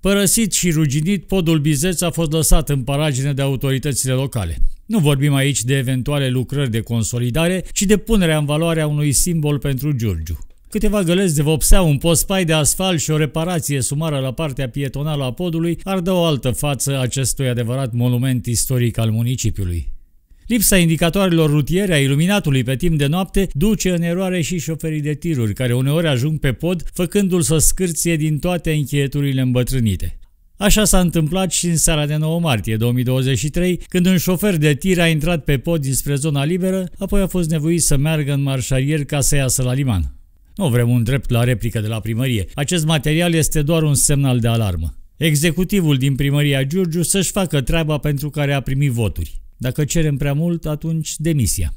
Părăsit și ruginit, podul Bizeț a fost lăsat în paragine de autoritățile locale. Nu vorbim aici de eventuale lucrări de consolidare, ci de punerea în valoare a unui simbol pentru Giurgiu. Câteva găleți de vopsea, un pospai de asfalt și o reparație sumară la partea pietonală a podului ar da o altă față acestui adevărat monument istoric al municipiului. Lipsa indicatoarelor rutiere a iluminatului pe timp de noapte duce în eroare și șoferii de tiruri, care uneori ajung pe pod, făcându-l să scârție din toate încheieturile îmbătrânite. Așa s-a întâmplat și în seara de 9 martie 2023, când un șofer de tir a intrat pe pod dinspre zona liberă, apoi a fost nevoit să meargă în marșarier ca să iasă la liman. Nu vrem un drept la replică de la primărie. Acest material este doar un semnal de alarmă. Executivul din primăria Giurgiu să-și facă treaba pentru care a primit voturi. Dacă cerem prea mult, atunci demisia.